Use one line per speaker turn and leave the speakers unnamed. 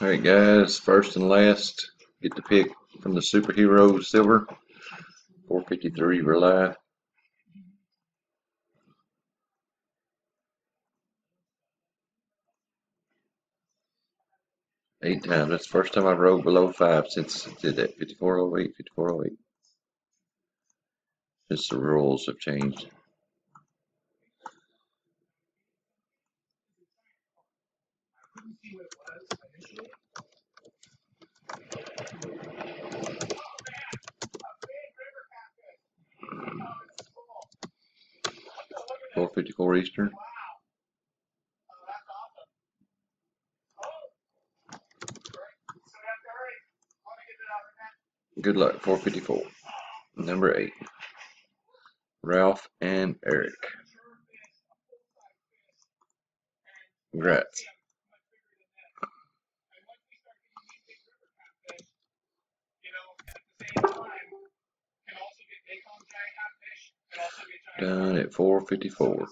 Alright guys, first and last, get the pick from the superhero silver. Four fifty three rely. Eight times. That's the first time I've rolled below five since it did that. 5408, 5408. Since the rules have changed. Four fifty four Eastern. Good luck. Four fifty four. Number eight. Ralph and Eric. Congrats. Done at four fifty four.